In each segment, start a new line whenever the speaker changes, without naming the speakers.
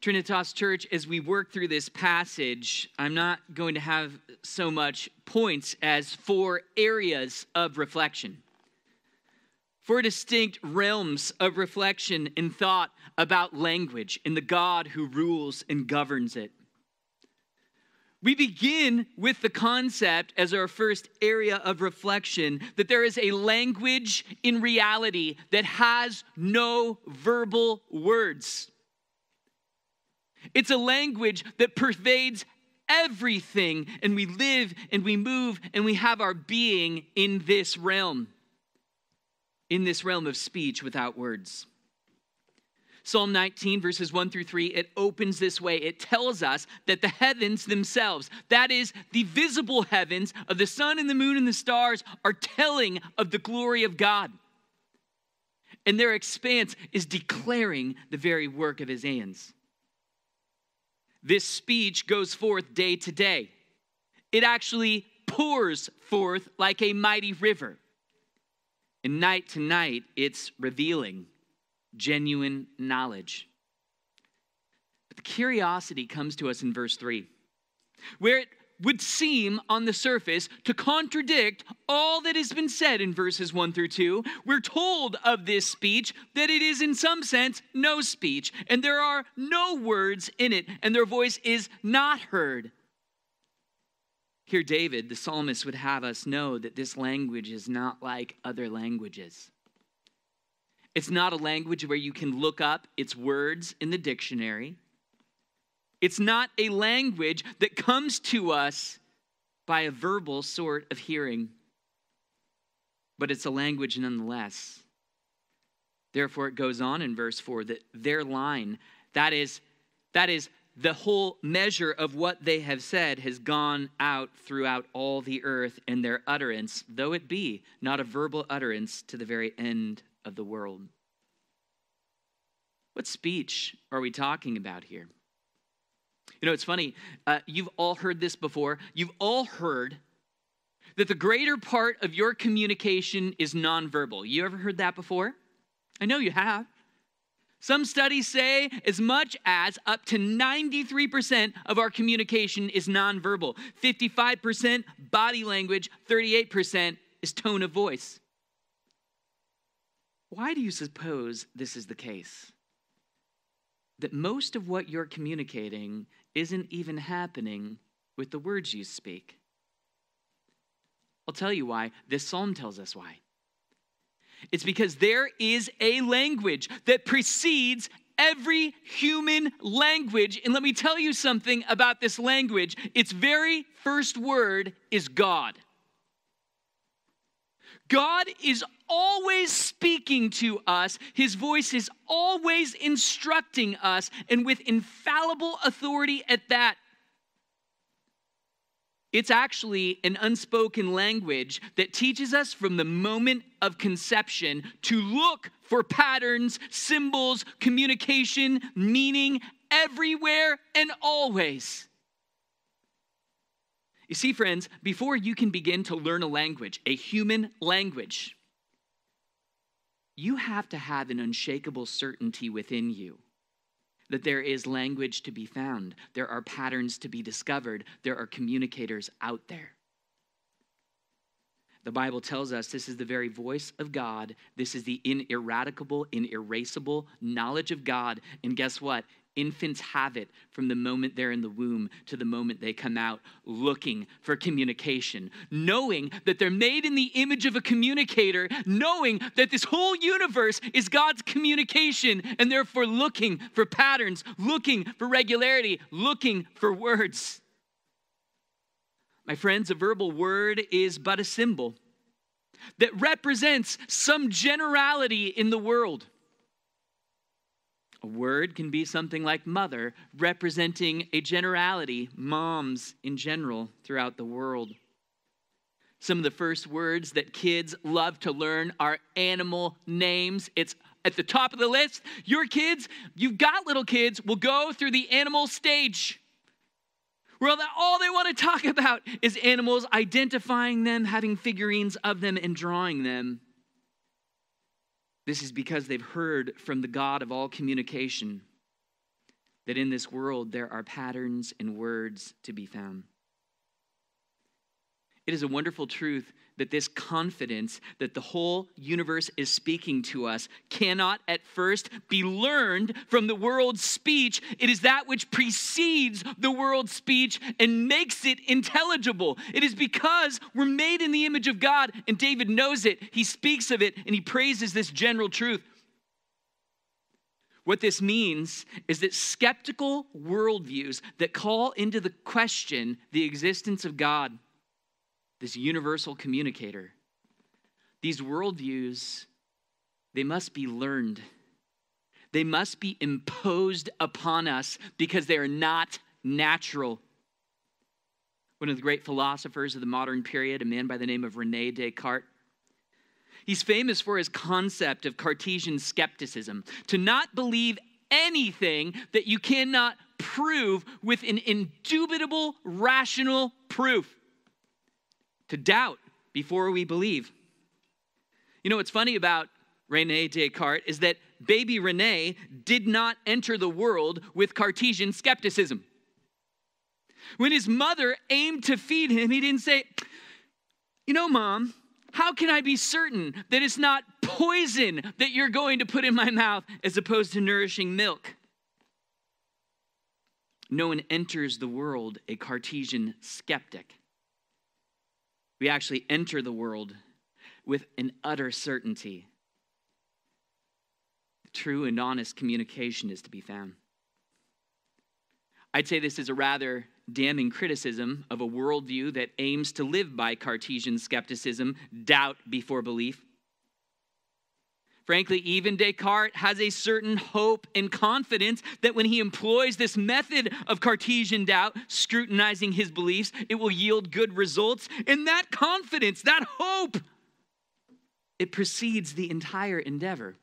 Trinitas Church, as we work through this passage, I'm not going to have so much points as four areas of reflection. Four distinct realms of reflection and thought about language and the God who rules and governs it. We begin with the concept as our first area of reflection that there is a language in reality that has no verbal words. It's a language that pervades everything, and we live and we move and we have our being in this realm, in this realm of speech without words. Psalm 19, verses 1 through 3, it opens this way. It tells us that the heavens themselves, that is, the visible heavens of the sun and the moon and the stars, are telling of the glory of God. And their expanse is declaring the very work of his hands. This speech goes forth day to day. It actually pours forth like a mighty river. And night to night, it's revealing genuine knowledge. But the curiosity comes to us in verse 3, where it would seem on the surface to contradict all that has been said in verses 1 through 2. We're told of this speech that it is, in some sense, no speech, and there are no words in it, and their voice is not heard. Here, David, the psalmist, would have us know that this language is not like other languages. It's not a language where you can look up its words in the dictionary. It's not a language that comes to us by a verbal sort of hearing, but it's a language nonetheless. Therefore, it goes on in verse 4 that their line, that is, that is the whole measure of what they have said, has gone out throughout all the earth, and their utterance, though it be not a verbal utterance, to the very end of the world. What speech are we talking about here? You know, it's funny. Uh, you've all heard this before. You've all heard that the greater part of your communication is nonverbal. You ever heard that before? I know you have. Some studies say as much as up to 93% of our communication is nonverbal, 55% body language, 38% is tone of voice. Why do you suppose this is the case? That most of what you're communicating isn't even happening with the words you speak. I'll tell you why. This psalm tells us why. It's because there is a language that precedes every human language. And let me tell you something about this language. Its very first word is God. God is always speaking to us. His voice is always instructing us, and with infallible authority at that. It's actually an unspoken language that teaches us from the moment of conception to look for patterns, symbols, communication, meaning everywhere and always. You see, friends, before you can begin to learn a language, a human language, you have to have an unshakable certainty within you that there is language to be found, there are patterns to be discovered, there are communicators out there. The Bible tells us this is the very voice of God. This is the ineradicable, inerasable knowledge of God. And guess what? Infants have it from the moment they're in the womb to the moment they come out looking for communication, knowing that they're made in the image of a communicator, knowing that this whole universe is God's communication, and therefore looking for patterns, looking for regularity, looking for words. My friends, a verbal word is but a symbol that represents some generality in the world. A word can be something like mother, representing a generality, moms in general throughout the world. Some of the first words that kids love to learn are animal names. It's at the top of the list. Your kids, you've got little kids, will go through the animal stage. Where all they want to talk about is animals, identifying them, having figurines of them, and drawing them. This is because they've heard from the God of all communication. that in this world there are patterns and words to be found. It is a wonderful truth that this confidence that the whole universe is speaking to us cannot at first be learned from the world's speech. It is that which precedes the world's speech and makes it intelligible. It is because we're made in the image of God, and David knows it. He speaks of it and he praises this general truth. What this means is that skeptical worldviews that call into the question the existence of God this universal communicator. These worldviews, they must be learned. They must be imposed upon us because they are not natural. One of the great philosophers of the modern period, a man by the name of Rene Descartes, he's famous for his concept of Cartesian skepticism to not believe anything that you cannot prove with an indubitable rational proof to doubt before we believe. You know what's funny about Rene Descartes is that baby Rene did not enter the world with Cartesian skepticism. When his mother aimed to feed him, he didn't say, You know, mom, how can I be certain that it's not poison that you're going to put in my mouth as opposed to nourishing milk? No one enters the world a Cartesian skeptic we actually enter the world with an utter certainty. True and honest communication is to be found. I'd say this is a rather damning criticism of a worldview that aims to live by Cartesian skepticism, doubt before belief. Frankly, even Descartes has a certain hope and confidence that when he employs this method of Cartesian doubt, scrutinizing his beliefs, it will yield good results. And that confidence, that hope, it precedes the entire endeavor.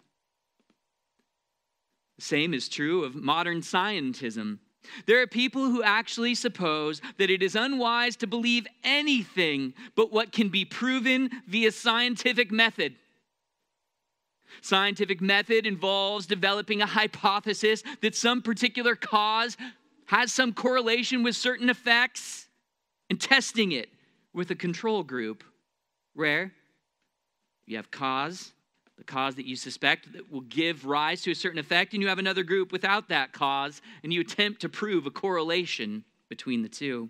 The same is true of modern scientism. There are people who actually suppose that it is unwise to believe anything but what can be proven via scientific method. Scientific method involves developing a hypothesis that some particular cause has some correlation with certain effects and testing it with a control group where you have cause, the cause that you suspect that will give rise to a certain effect, and you have another group without that cause, and you attempt to prove a correlation between the two.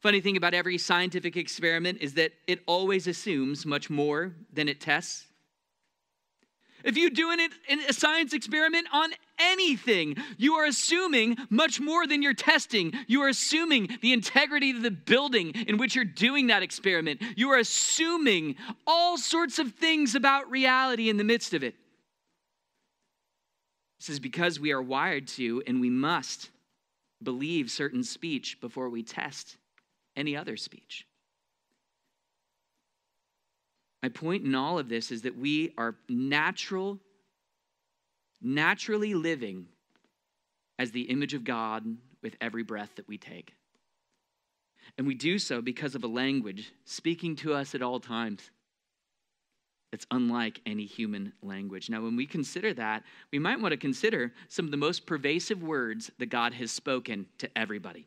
Funny thing about every scientific experiment is that it always assumes much more than it tests. If you do an, it in a science experiment on anything, you are assuming much more than you're testing. You are assuming the integrity of the building in which you're doing that experiment. You are assuming all sorts of things about reality in the midst of it. This is because we are wired to and we must believe certain speech before we test any other speech. My point in all of this is that we are natural, naturally living as the image of God with every breath that we take. And we do so because of a language speaking to us at all times that's unlike any human language. Now, when we consider that, we might want to consider some of the most pervasive words that God has spoken to everybody.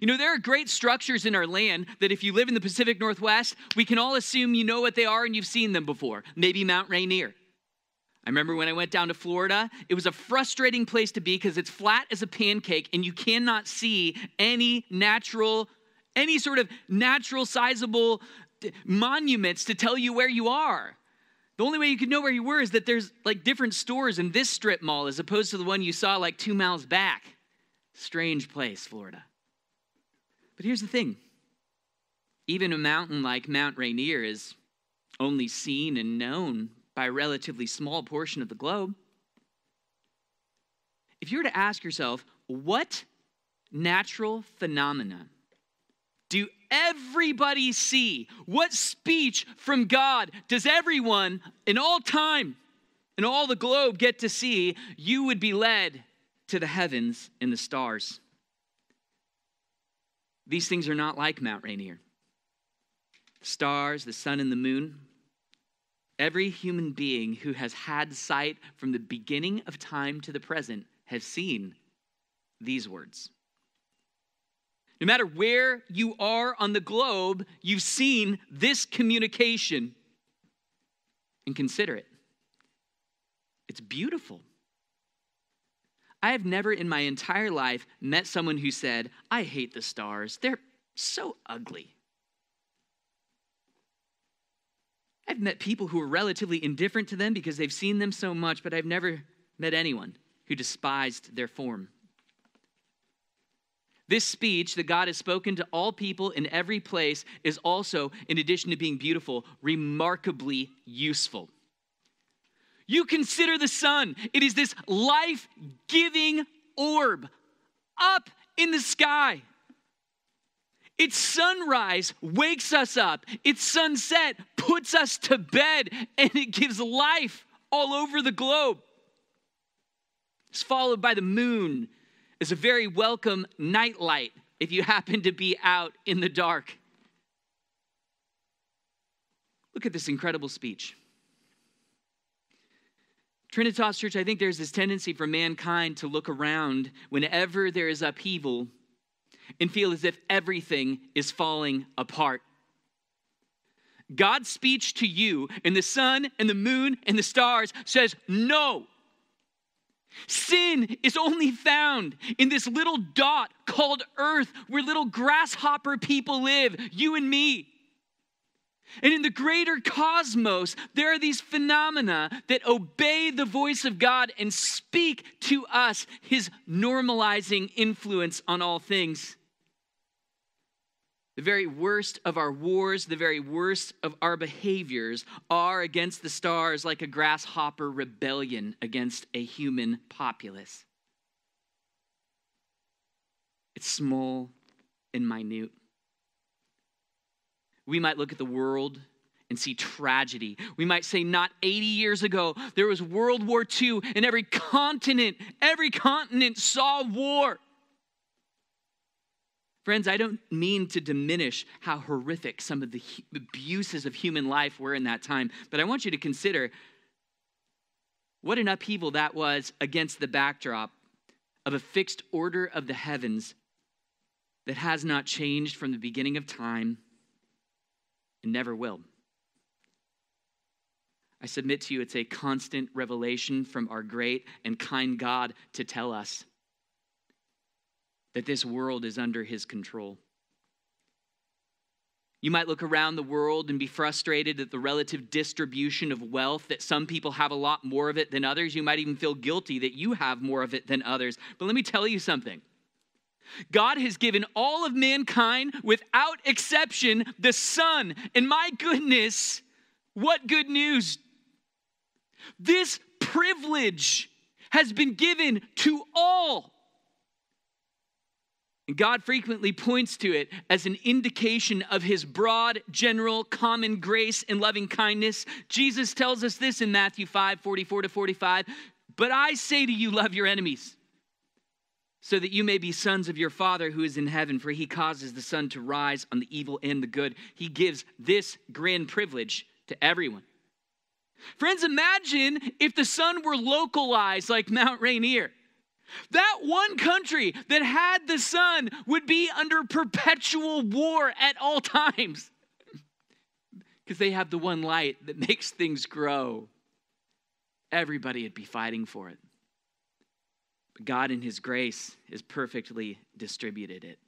You know, there are great structures in our land that if you live in the Pacific Northwest, we can all assume you know what they are and you've seen them before. Maybe Mount Rainier. I remember when I went down to Florida, it was a frustrating place to be because it's flat as a pancake and you cannot see any natural, any sort of natural, sizable monuments to tell you where you are. The only way you could know where you were is that there's like different stores in this strip mall as opposed to the one you saw like two miles back. Strange place, Florida. But here's the thing even a mountain like Mount Rainier is only seen and known by a relatively small portion of the globe. If you were to ask yourself, what natural phenomena do everybody see? What speech from God does everyone in all time in all the globe get to see? You would be led to the heavens and the stars. These things are not like Mount Rainier. The stars, the sun, and the moon. Every human being who has had sight from the beginning of time to the present have seen these words. No matter where you are on the globe, you've seen this communication and consider it. It's beautiful. I have never in my entire life met someone who said, I hate the stars. They're so ugly. I've met people who are relatively indifferent to them because they've seen them so much, but I've never met anyone who despised their form. This speech that God has spoken to all people in every place is also, in addition to being beautiful, remarkably useful. You consider the sun, it is this life giving orb up in the sky. Its sunrise wakes us up, its sunset puts us to bed, and it gives life all over the globe. It's followed by the moon as a very welcome nightlight if you happen to be out in the dark. Look at this incredible speech. Trinitas Church, I think there's this tendency for mankind to look around whenever there is upheaval and feel as if everything is falling apart. God's speech to you and the sun and the moon and the stars says, No, Sin is only found in this little dot called earth where little grasshopper people live, you and me. And in the greater cosmos, there are these phenomena that obey the voice of God and speak to us his normalizing influence on all things. The very worst of our wars, the very worst of our behaviors are against the stars like a grasshopper rebellion against a human populace. It's small and minute. We might look at the world and see tragedy. We might say, not 80 years ago, there was World War II, and every continent, every continent saw war. Friends, I don't mean to diminish how horrific some of the abuses of human life were in that time, but I want you to consider what an upheaval that was against the backdrop of a fixed order of the heavens that has not changed from the beginning of time and never will. I submit to you, it's a constant revelation from our great and kind God to tell us that this world is under his control. You might look around the world and be frustrated at the relative distribution of wealth, that some people have a lot more of it than others. You might even feel guilty that you have more of it than others. But let me tell you something God has given all of mankind, without exception, the sun. And my goodness, what good news! This privilege has been given to all. And God frequently points to it as an indication of his broad, general, common grace and loving kindness. Jesus tells us this in Matthew 5 44 to 45. But I say to you, love your enemies, so that you may be sons of your Father who is in heaven, for he causes the sun to rise on the evil and the good. He gives this grand privilege to everyone. Friends, imagine if the sun were localized like Mount Rainier. That one country that had the sun would be under perpetual war at all times because they have the one light that makes things grow. Everybody would be fighting for it. God, in His grace, has perfectly distributed it.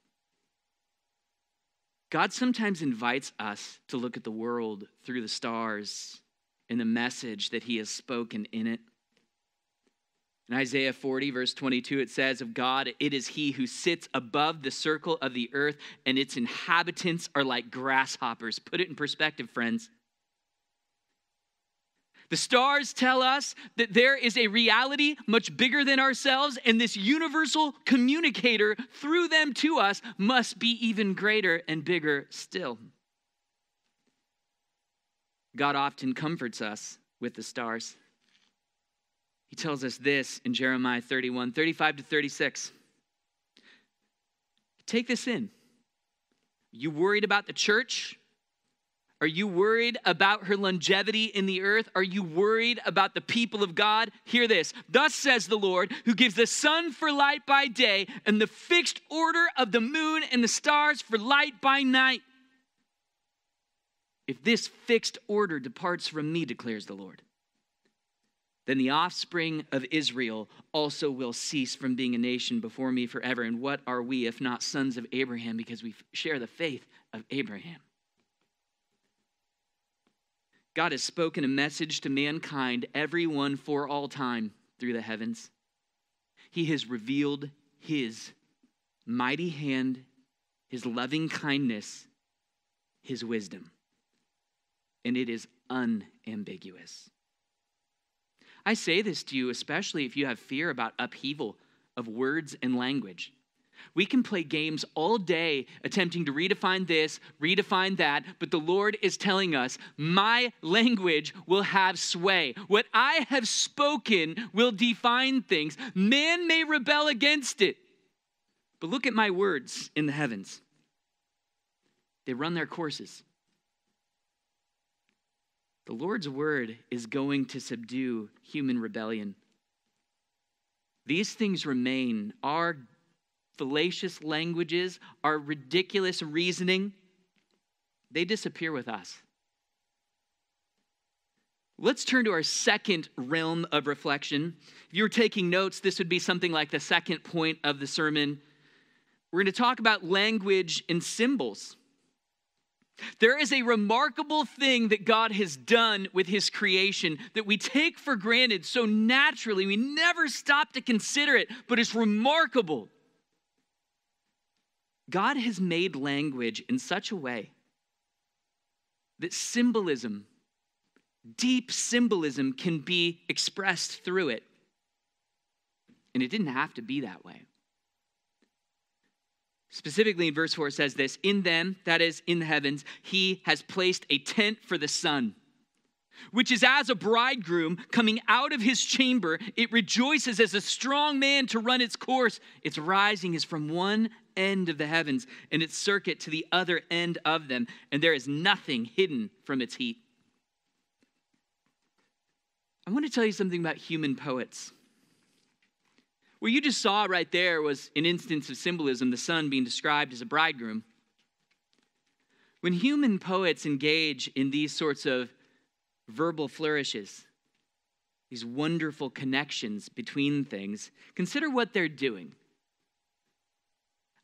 God sometimes invites us to look at the world through the stars and the message that He has spoken in it. In Isaiah 40, verse 22, it says of God, it is He who sits above the circle of the earth, and its inhabitants are like grasshoppers. Put it in perspective, friends. The stars tell us that there is a reality much bigger than ourselves, and this universal communicator through them to us must be even greater and bigger still. God often comforts us with the stars. He tells us this in Jeremiah 31 35 to 36. Take this in. You worried about the church? Are you worried about her longevity in the earth? Are you worried about the people of God? Hear this. Thus says the Lord, who gives the sun for light by day and the fixed order of the moon and the stars for light by night. If this fixed order departs from me, declares the Lord, then the offspring of Israel also will cease from being a nation before me forever. And what are we if not sons of Abraham because we share the faith of Abraham? God has spoken a message to mankind, everyone for all time, through the heavens. He has revealed His mighty hand, His loving kindness, His wisdom. And it is unambiguous. I say this to you, especially if you have fear about upheaval of words and language. We can play games all day attempting to redefine this, redefine that, but the Lord is telling us, My language will have sway. What I have spoken will define things. Man may rebel against it, but look at my words in the heavens. They run their courses. The Lord's word is going to subdue human rebellion. These things remain. Our fallacious languages, our ridiculous reasoning, they disappear with us. Let's turn to our second realm of reflection. If you were taking notes, this would be something like the second point of the sermon. We're going to talk about language and symbols. There is a remarkable thing that God has done with his creation that we take for granted so naturally. We never stop to consider it, but it's remarkable. God has made language in such a way that symbolism, deep symbolism, can be expressed through it. And it didn't have to be that way. Specifically in verse 4, it says this In them, that is, in the heavens, he has placed a tent for the sun, which is as a bridegroom coming out of his chamber. It rejoices as a strong man to run its course. Its rising is from one end of the heavens and its circuit to the other end of them, and there is nothing hidden from its heat. I want to tell you something about human poets. What you just saw right there was an instance of symbolism, the sun being described as a bridegroom. When human poets engage in these sorts of verbal flourishes, these wonderful connections between things, consider what they're doing.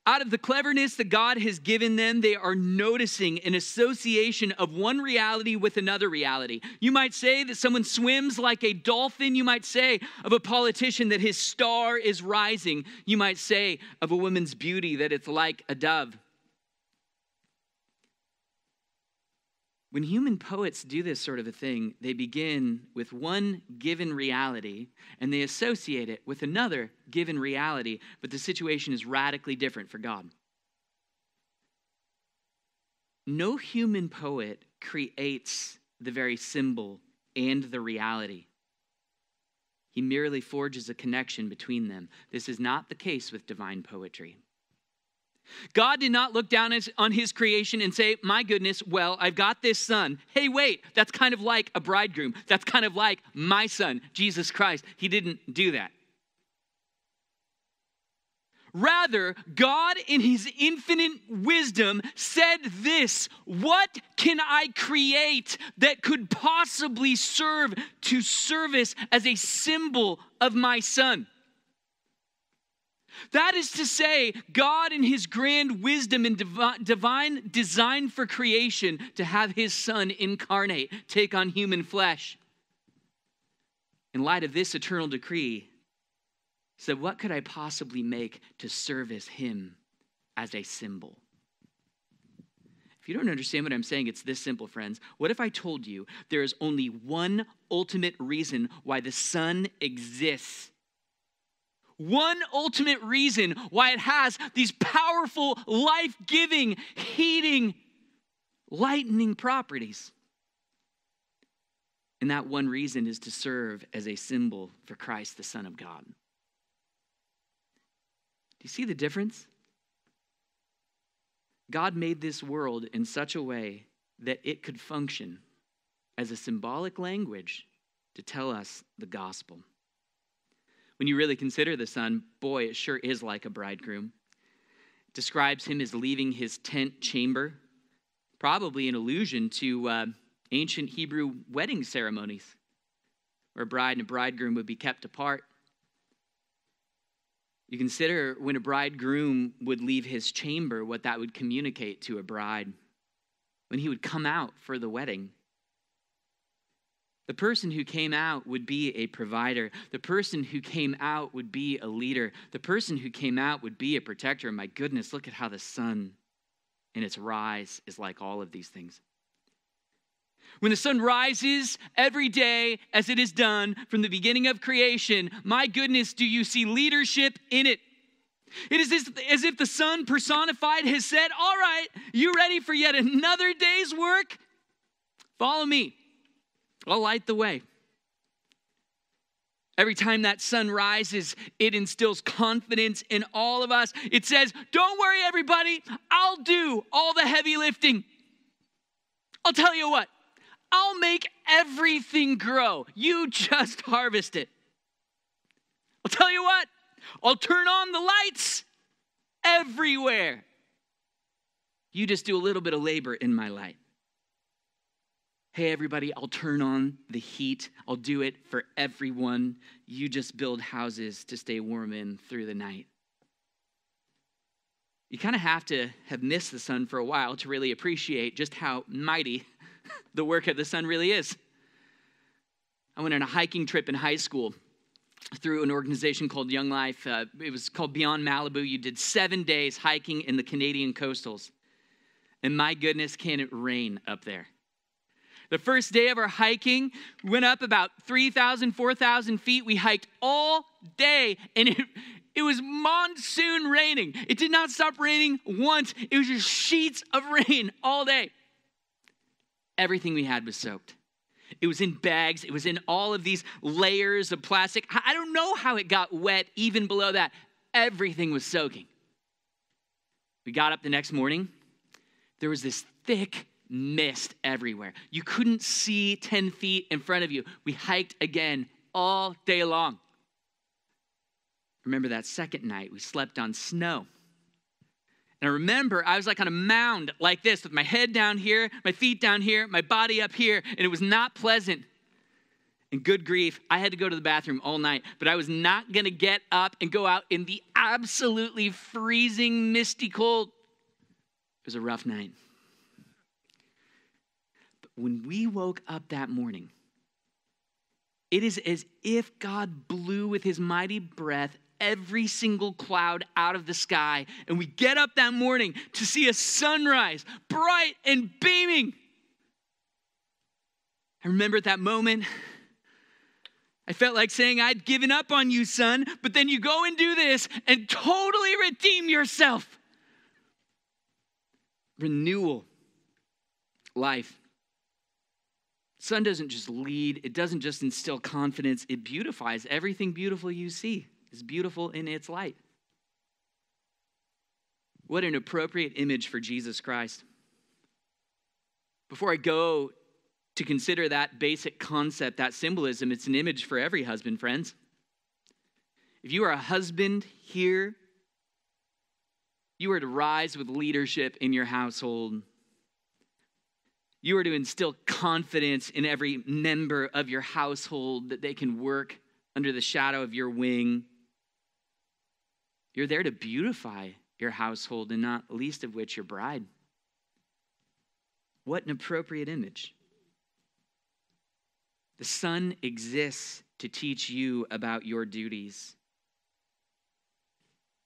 Out of the cleverness that God has given them, they are noticing an association of one reality with another reality. You might say that someone swims like a dolphin. You might say of a politician that his star is rising. You might say of a woman's beauty that it's like a dove. When human poets do this sort of a thing, they begin with one given reality and they associate it with another given reality, but the situation is radically different for God. No human poet creates the very symbol and the reality. He merely forges a connection between them. This is not the case with divine poetry. God did not look down on his creation and say, My goodness, well, I've got this sun. Hey, wait, that's kind of like a bridegroom. That's kind of like my son, Jesus Christ. He didn't do that. Rather, God, in his infinite wisdom, said this What can I create that could possibly serve to service as a symbol of my son? That is to say, God, in his grand wisdom and divine design for creation, to have his son incarnate, take on human flesh. In light of this eternal decree, said, What could I possibly make to service him as a symbol? If you don't understand what I'm saying, it's this simple, friends. What if I told you there is only one ultimate reason why the sun exists? One ultimate reason why it has these powerful, life giving, heating, lightening properties. And that one reason is to serve as a symbol for Christ, the Son of God. Do you see the difference? God made this world in such a way that it could function as a symbolic language to tell us the gospel. When you really consider the sun, boy, it sure is like a bridegroom. It describes him as leaving his tent chamber, probably an allusion to uh, ancient Hebrew wedding ceremonies, where a bride and a bridegroom would be kept apart. You consider when a bridegroom would leave his chamber, what that would communicate to a bride. When he would come out for the wedding, the person who came out would be a provider. The person who came out would be a leader. The person who came out would be a protector. My goodness, look at how the sun in its rise is like all of these things. When the sun rises every day as it is done from the beginning of creation, my goodness, do you see leadership in it? It is as if the sun personified has said, All right, you ready for yet another day's work? Follow me. I'll light the way. Every time that sun rises, it instills confidence in all of us. It says, Don't worry, everybody, I'll do all the heavy lifting. I'll tell you what, I'll make everything grow. You just harvest it. I'll tell you what, I'll turn on the lights everywhere. You just do a little bit of labor in my light hey, everybody, I'll turn on the heat. I'll do it for everyone. You just build houses to stay warm in through the night. You kind of have to have missed the sun for a while to really appreciate just how mighty the work of the sun really is. I went on a hiking trip in high school through an organization called Young Life. Uh, it was called Beyond Malibu. You did seven days hiking in the Canadian coastals. And my goodness, can it rain up there? The first day of our hiking, we went up about 3,000, 4,000 feet. We hiked all day, and it, it was monsoon raining. It did not stop raining once, it was just sheets of rain all day. Everything we had was soaked. It was in bags, it was in all of these layers of plastic. I don't know how it got wet even below that. Everything was soaking. We got up the next morning. There was this thick mist everywhere. You couldn't see 10 feet in front of you. We hiked again all day long. Remember that second night, we slept on snow. And I remember I was like on a mound like this with my head down here, my feet down here, my body up here, and it was not pleasant. And good grief, I had to go to the bathroom all night, but I was not gonna get up and go out in the absolutely freezing, misty cold. It was a rough night when we woke up that morning, it is as if God blew with his mighty breath every single cloud out of the sky. And we get up that morning to see a sunrise, bright and beaming. I remember at that moment, I felt like saying, I'd given up on you, sun, but then you go and do this and totally redeem yourself. Renewal, life. Sun doesn't just lead, it doesn't just instill confidence, it beautifies. Everything beautiful you see is beautiful in its light. What an appropriate image for Jesus Christ. Before I go to consider that basic concept, that symbolism, it's an image for every husband, friends. If you are a husband here, you are to rise with leadership in your household you are to instill confidence in every member of your household that they can work under the shadow of your wing. You're there to beautify your household, and not least of which your bride. What an appropriate image. The sun exists to teach you about your duties.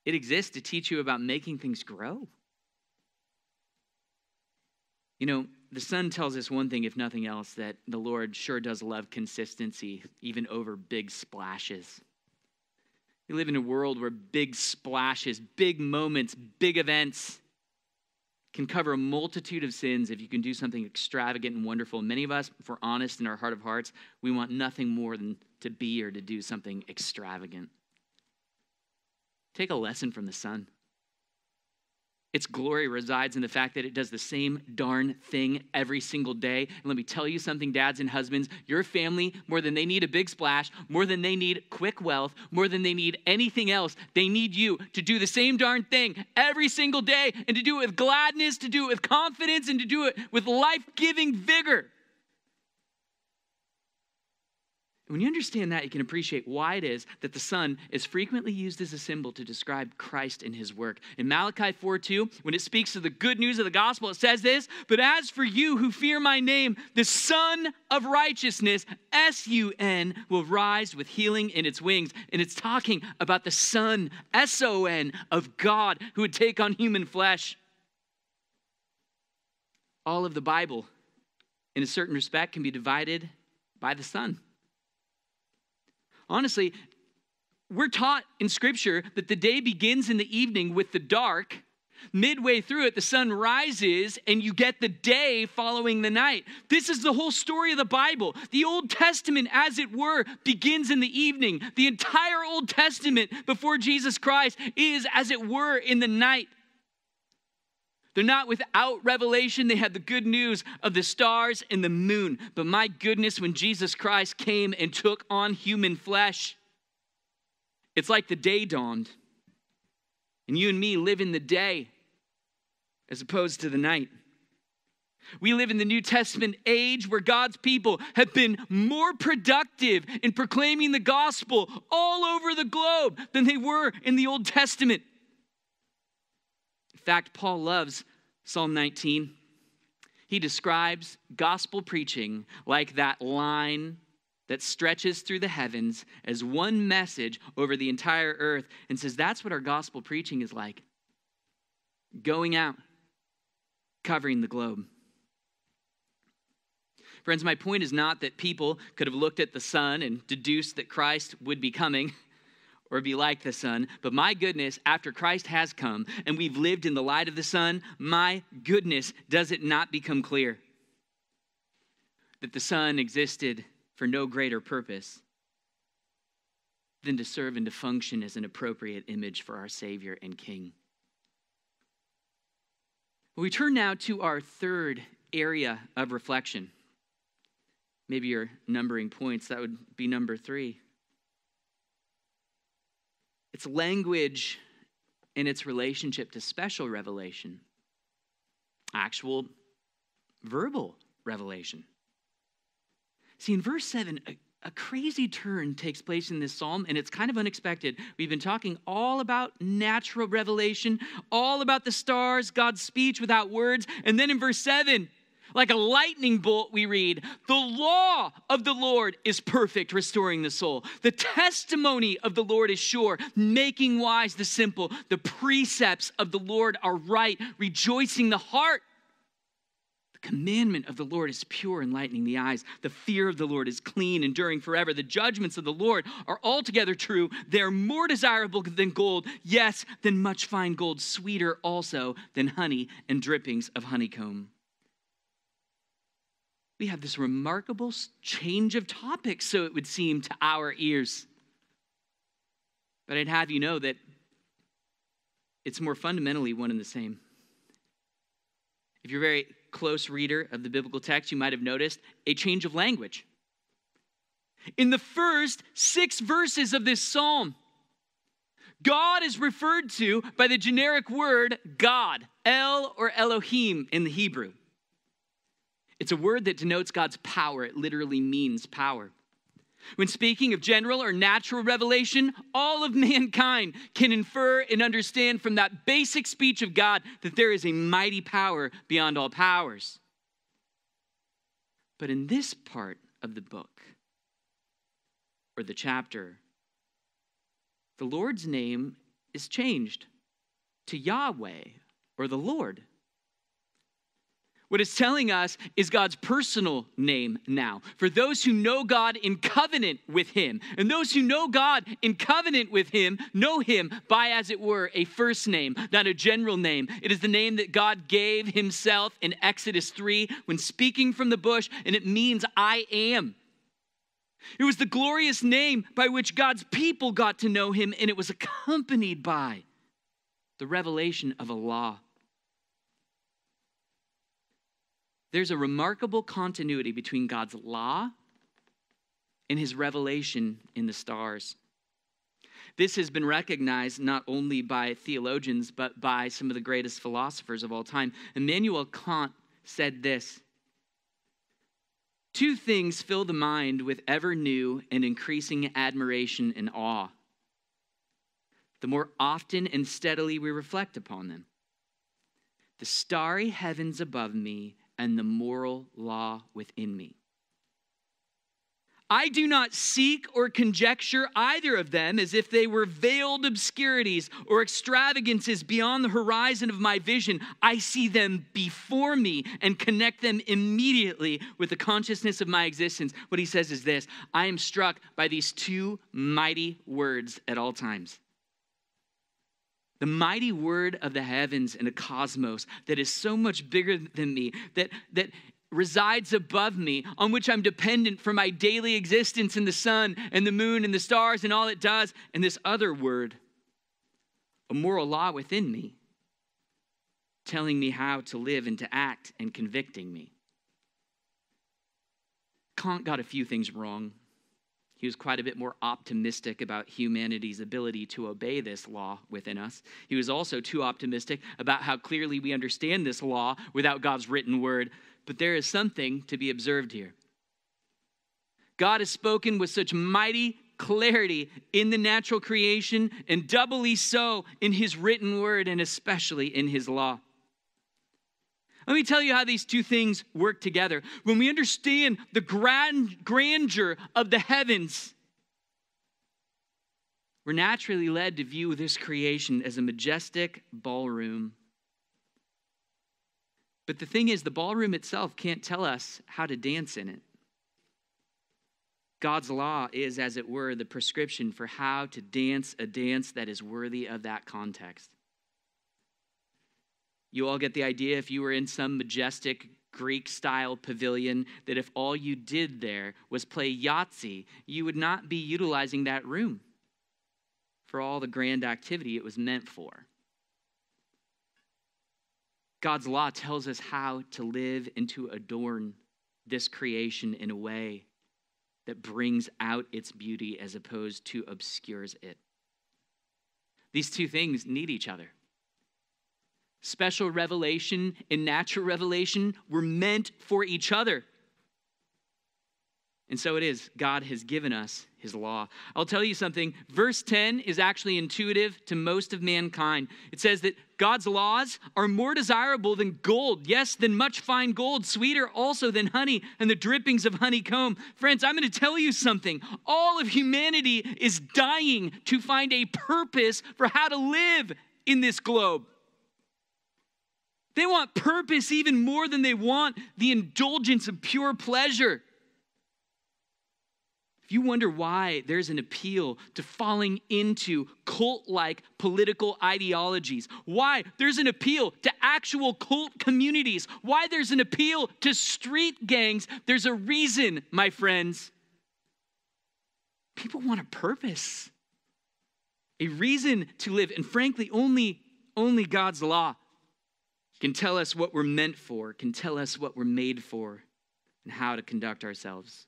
It exists to teach you about making things grow. You know, the sun tells us one thing, if nothing else, that the Lord sure does love consistency, even over big splashes. We live in a world where big splashes, big moments, big events can cover a multitude of sins if you can do something extravagant and wonderful. Many of us, if we're honest in our heart of hearts, we want nothing more than to be or to do something extravagant. Take a lesson from the sun. Its glory resides in the fact that it does the same darn thing every single day. And let me tell you something, dads and husbands, your family, more than they need a big splash, more than they need quick wealth, more than they need anything else, they need you to do the same darn thing every single day and to do it with gladness, to do it with confidence, and to do it with life giving vigor. When you understand that, you can appreciate why it is that the sun is frequently used as a symbol to describe Christ and his work. In Malachi 4 2, when it speaks of the good news of the gospel, it says this But as for you who fear my name, the Sun of righteousness, S U N, will rise with healing in its wings. And it's talking about the Son, S O N, of God who would take on human flesh. All of the Bible, in a certain respect, can be divided by the Son. Honestly, we're taught in Scripture that the day begins in the evening with the dark. Midway through it, the sun rises and you get the day following the night. This is the whole story of the Bible. The Old Testament, as it were, begins in the evening. The entire Old Testament before Jesus Christ is, as it were, in the night. They're not without revelation. They had the good news of the stars and the moon. But my goodness, when Jesus Christ came and took on human flesh, it's like the day dawned. And you and me live in the day as opposed to the night. We live in the New Testament age where God's people have been more productive in proclaiming the gospel all over the globe than they were in the Old Testament fact, Paul loves Psalm 19. He describes gospel preaching like that line that stretches through the heavens as one message over the entire earth and says that's what our gospel preaching is like going out, covering the globe. Friends, my point is not that people could have looked at the sun and deduced that Christ would be coming or be like the sun. But my goodness, after Christ has come and we've lived in the light of the sun, my goodness, does it not become clear that the sun existed for no greater purpose than to serve and to function as an appropriate image for our Savior and King? we turn now to our third area of reflection. Maybe you're numbering points, that would be number three. It's language in its relationship to special revelation, actual verbal revelation. See, in verse 7, a, a, crazy turn takes place in this psalm, and it's kind of unexpected. We've been talking all about natural revelation, all about the stars, God's speech without words, and then in verse 7, like a lightning bolt, we read, The law of the Lord is perfect, restoring the soul. The testimony of the Lord is sure, making wise the simple. The precepts of the Lord are right, rejoicing the heart. The commandment of the Lord is pure, enlightening the eyes. The fear of the Lord is clean, enduring forever. The judgments of the Lord are altogether true. They are more desirable than gold, yes, than much fine gold, sweeter also than honey and drippings of honeycomb we have this remarkable change of topic, so it would seem to our ears. But I'd have you know that it's more fundamentally one and the same. If you're a very close reader of the biblical text, you might have noticed a change of language. In the first six verses of this psalm, God is referred to by the generic word God, El or Elohim in the Hebrew. It's a word that denotes God's power. It literally means power. When speaking of general or natural revelation, all of mankind can infer and understand from that basic speech of God that there is a mighty power beyond all powers. But in this part of the book, or the chapter, the Lord's name is changed to Yahweh or the Lord. What it's telling us is God's personal name now. For those who know God in covenant with Him, and those who know God in covenant with Him, know Him by, as it were, a first name, not a general name. It is the name that God gave Himself in Exodus 3 when speaking from the bush, and it means I am. It was the glorious name by which God's people got to know Him, and it was accompanied by the revelation of a law there's a remarkable continuity between God's law and his revelation in the stars. This has been recognized not only by theologians, but by some of the greatest philosophers of all time. Immanuel Kant said this Two things fill the mind with ever new and increasing admiration and awe. The more often and steadily we reflect upon them the starry heavens above me and the moral law within me. I do not seek or conjecture either of them as if they were veiled obscurities or extravagances beyond the horizon of my vision. I see them before me and connect them immediately with the consciousness of my existence. What he says is this I am struck by these two mighty words at all times. The mighty word of the heavens and the cosmos that is so much bigger than me, that, that resides above me, on which I'm dependent for my daily existence in the sun and the moon and the stars and all it does, and this other word, a moral law within me, telling me how to live and to act and convicting me. Kant got a few things wrong. He was quite a bit more optimistic about humanity's ability to obey this law within us. He was also too optimistic about how clearly we understand this law without God's written word but there is something to be observed here. God has spoken with such mighty clarity in the natural creation, and doubly so in his written word, and especially in his law. Let me tell you how these two things work together. When we understand the grand, grandeur of the heavens, we're naturally led to view this creation as a majestic ballroom but the thing is, the ballroom itself can't tell us how to dance in it. God's law is, as it were, the prescription for how to dance a dance that is worthy of that context. You all get the idea if you were in some majestic Greek style pavilion, that if all you did there was play Yahtzee, you would not be utilizing that room for all the grand activity it was meant for. God's law tells us how to live and to adorn this creation in a way that brings out its beauty as opposed to obscures it. These two things need each other. Special revelation and natural revelation were meant for each other. And so it is. God has given us his law. I'll tell you something. Verse 10 is actually intuitive to most of mankind. It says that God's laws are more desirable than gold, yes, than much fine gold, sweeter also than honey and the drippings of honeycomb. Friends, I'm going to tell you something. All of humanity is dying to find a purpose for how to live in this globe. They want purpose even more than they want the indulgence of pure pleasure If you wonder why there's an appeal to falling into cult like political ideologies, why there's an appeal to actual cult communities, why there's an appeal to street gangs, there's a reason, my friends. People want a purpose, a reason to live. And frankly, only, only God's law can tell us what we're meant for, can tell us what we're made for, and how to conduct ourselves.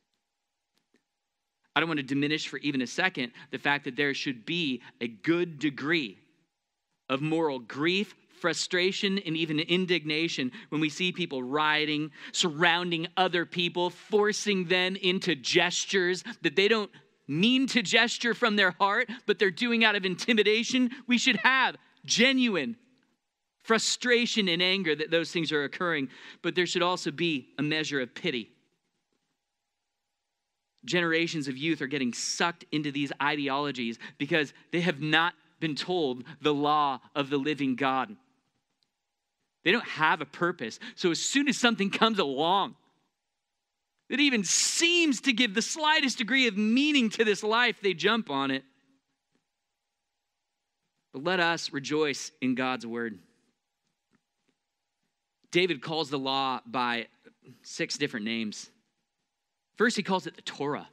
I don't want to diminish for even a second the fact that there should be a good degree of moral grief, frustration, and even indignation when we see people rioting, surrounding other people, forcing them into gestures that they don't mean to gesture from their heart, but they're doing out of intimidation. We should have genuine frustration and anger that those things are occurring, but there should also be a measure of pity generations of youth are getting sucked into these ideologies because they have not been told the law of the living God. They don't have a purpose. So as soon as something comes along that even seems to give the slightest degree of meaning to this life, they jump on it. But let us rejoice in God's word. David calls the law by six different names. First, he calls it the Torah.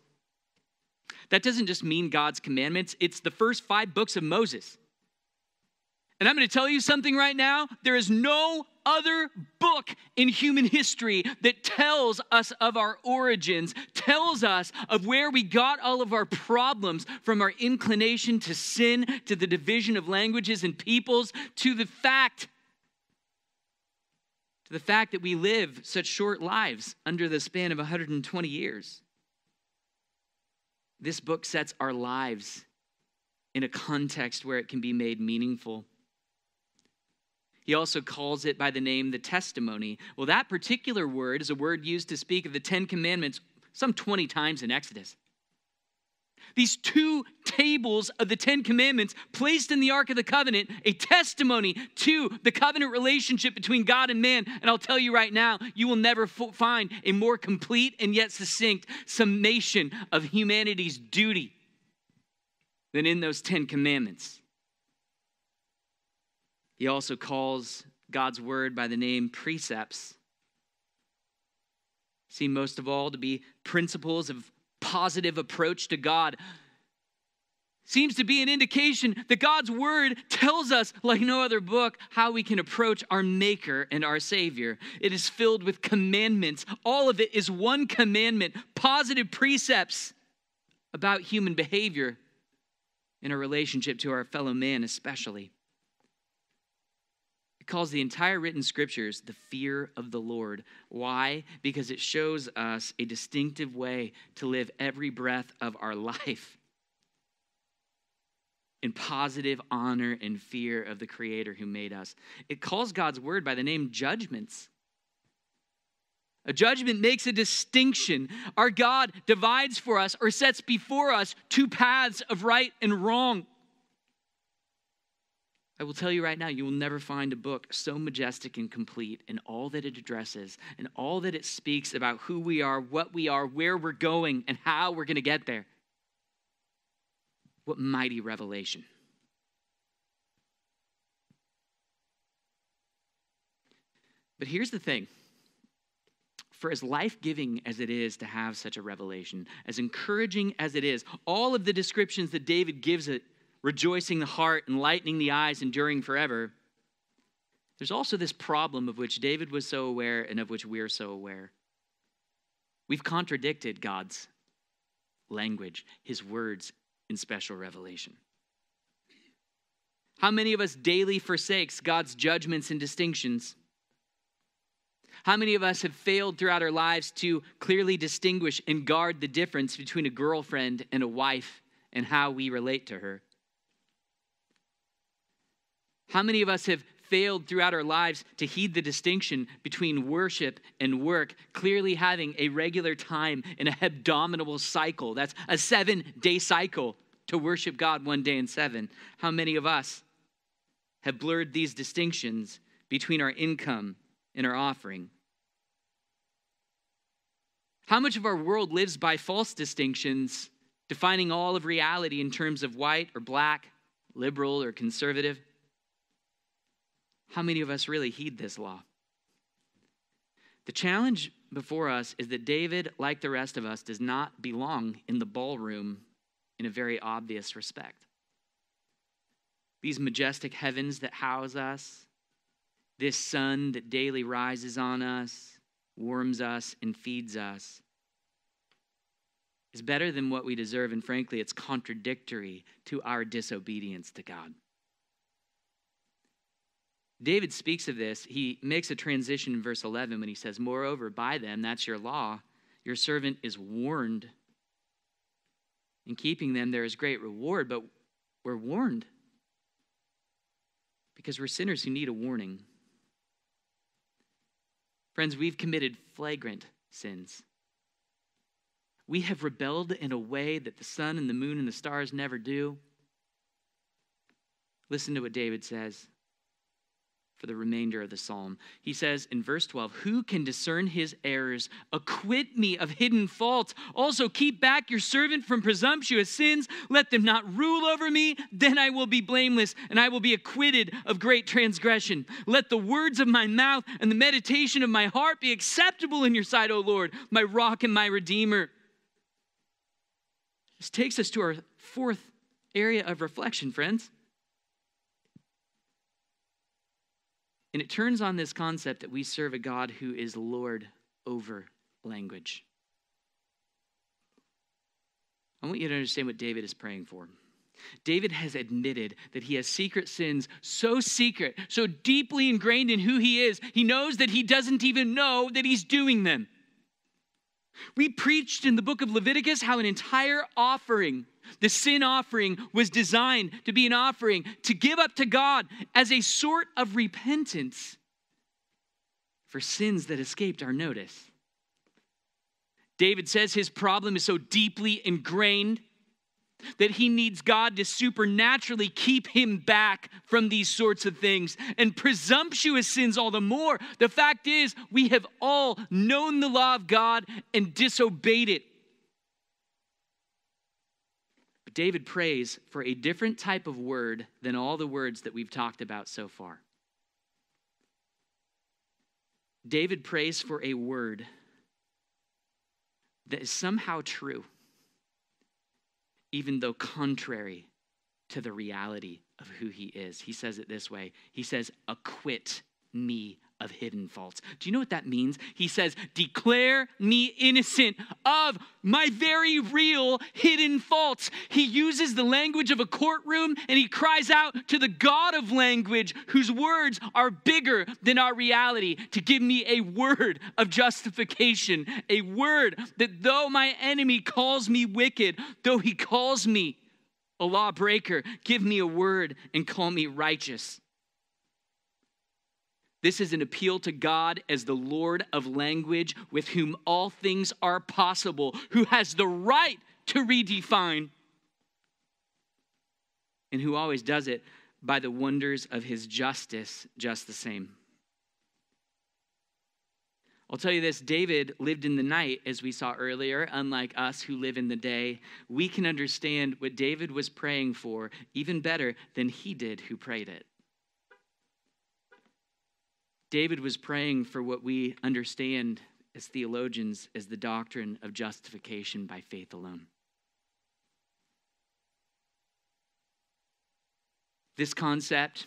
That doesn't just mean God's commandments, it's the first five books of Moses. And I'm going to tell you something right now. There is no other book in human history that tells us of our origins, tells us of where we got all of our problems from our inclination to sin, to the division of languages and peoples, to the fact to the fact that we live such short lives under the span of 120 years. This book sets our lives in a context where it can be made meaningful. He also calls it by the name the testimony. Well, that particular word is a word used to speak of the Ten Commandments some 20 times in Exodus. These two tables of the Ten Commandments placed in the Ark of the Covenant, a testimony to the covenant relationship between God and man. And I'll tell you right now, you will never find a more complete and yet succinct summation of humanity's duty than in those Ten Commandments. He also calls God's word by the name precepts. Seem most of all to be principles of positive approach to God. Seems to be an indication that God's word tells us, like no other book, how we can approach our Maker and our Savior. It is filled with commandments. All of it is one commandment, positive precepts about human behavior in a relationship to our fellow man, especially calls the entire written scriptures the fear of the Lord. Why? Because it shows us a distinctive way to live every breath of our life in positive honor and fear of the Creator who made us. It calls God's word by the name judgments. A judgment makes a distinction. Our God divides for us or sets before us two paths of right and wrong. I will tell you right now, you will never find a book so majestic and complete in all that it addresses and all that it speaks about who we are, what we are, where we're going, and how we're going to get there. What mighty revelation. But here's the thing for as life giving as it is to have such a revelation, as encouraging as it is, all of the descriptions that David gives it rejoicing the heart, enlightening the eyes, enduring forever. There's also this problem of which David was so aware and of which we're so aware. We've contradicted God's language, his words in special revelation. How many of us daily forsakes God's judgments and distinctions? How many of us have failed throughout our lives to clearly distinguish and guard the difference between a girlfriend and a wife and how we relate to her? How many of us have failed throughout our lives to heed the distinction between worship and work, clearly having a regular time in a hebdomadal cycle? That's a seven day cycle to worship God one day in seven. How many of us have blurred these distinctions between our income and our offering? How much of our world lives by false distinctions, defining all of reality in terms of white or black, liberal or conservative? How many of us really heed this law? The challenge before us is that David, like the rest of us, does not belong in the ballroom in a very obvious respect. These majestic heavens that house us, this sun that daily rises on us, warms us, and feeds us, is better than what we deserve, and frankly, it's contradictory to our disobedience to God. David speaks of this. He makes a transition in verse 11 when he says, Moreover, by them, that's your law, your servant is warned. In keeping them, there is great reward, but we're warned because we're sinners who need a warning. Friends, we've committed flagrant sins. We have rebelled in a way that the sun and the moon and the stars never do. Listen to what David says for the remainder of the psalm. He says in verse 12, Who can discern his errors? Acquit me of hidden faults. Also, keep back your servant from presumptuous sins. Let them not rule over me. Then I will be blameless and I will be acquitted of great transgression. Let the words of my mouth and the meditation of my heart be acceptable in your sight, O Lord, my rock and my redeemer. This takes us to our fourth area of reflection, friends. And it turns on this concept that we serve a God who is Lord over language. I want you to understand what David is praying for. David has admitted that he has secret sins so secret, so deeply ingrained in who he is, he knows that he doesn't even know that he's doing them. We preached in the book of Leviticus how an entire offering, the sin offering, was designed to be an offering to give up to God as a sort of repentance for sins that escaped our notice. David says his problem is so deeply ingrained that he needs God to supernaturally keep him back from these sorts of things. And presumptuous sins, all the more. The fact is, we have all known the law of God and disobeyed it. But David prays for a different type of word than all the words that we've talked about so far. David prays for a word that is somehow true even though contrary to the reality of who he is. He says it this way He says, Acquit me of hidden faults. Do you know what that means? He says, Declare me innocent of my very real hidden faults. He uses the language of a courtroom and he cries out to the God of language, whose words are bigger than our reality, to give me a word of justification, a word that though my enemy calls me wicked, though he calls me a lawbreaker, give me a word and call me righteous. This is an appeal to God as the Lord of language, with whom all things are possible, who has the right to redefine, and who always does it by the wonders of his justice just the same. I'll tell you this David lived in the night, as we saw earlier, unlike us who live in the day. We can understand what David was praying for even better than he did who prayed it. David was praying for what we understand as theologians as the doctrine of justification by faith alone. This concept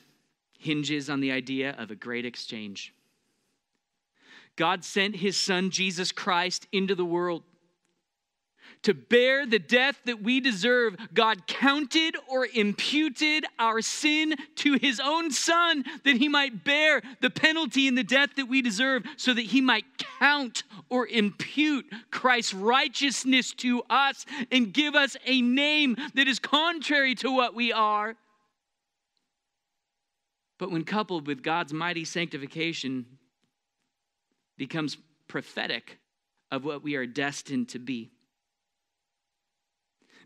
hinges on the idea of a great exchange. God sent his son, Jesus Christ, into the world to bear the death that we deserve, God counted or imputed our sin to his own son that he might bear the penalty and the death that we deserve, so that he might count or impute Christ's righteousness to us and give us a name that is contrary to what we are. But when coupled with God's mighty sanctification, becomes prophetic of what we are destined to be.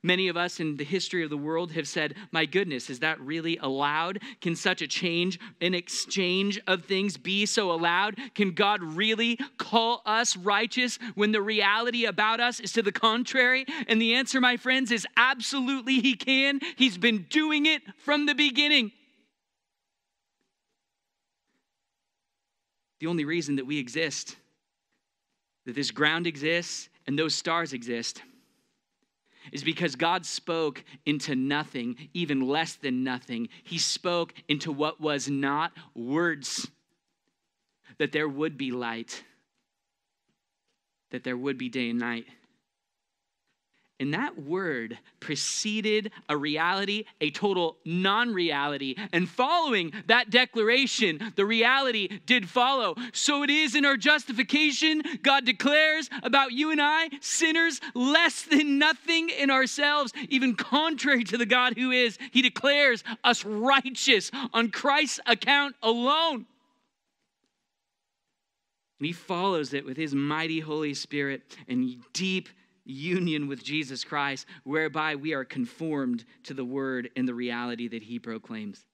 Many of us in the history of the world have said, My goodness, is that really allowed? Can such a change, an exchange of things be so allowed? Can God really call us righteous when the reality about us is to the contrary? And the answer, my friends, is absolutely He can. He's been doing it from the beginning. The only reason that we exist, that this ground exists and those stars exist, is because God spoke into nothing, even less than nothing. He spoke into what was not words that there would be light, that there would be day and night. And that word preceded a reality, a total non reality. And following that declaration, the reality did follow. So it is in our justification, God declares about you and I, sinners, less than nothing in ourselves, even contrary to the God who is. He declares us righteous on Christ's account alone. And he follows it with his mighty Holy Spirit and deep union with Jesus Christ, whereby we are conformed to the word and the reality that he proclaims.